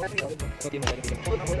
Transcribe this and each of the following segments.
Terima kasih.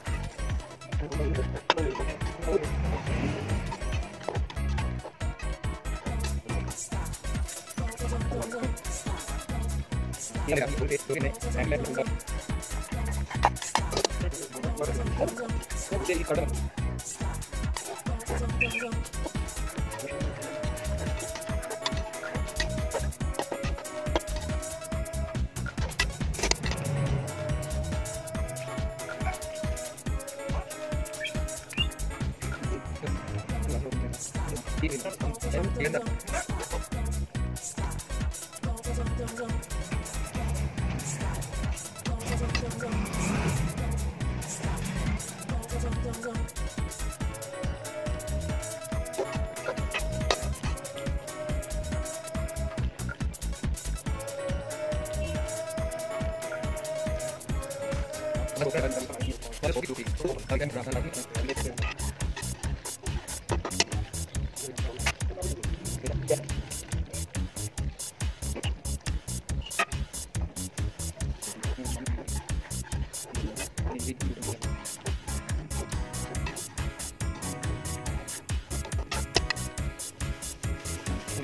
Tiene la virtud tiene sangre cruzada. Sí, perdón. Bukan, bukan, bukan, bukan, bukan, bukan,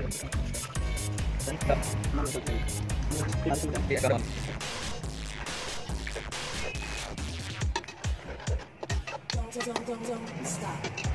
Don't, don't, don't stop.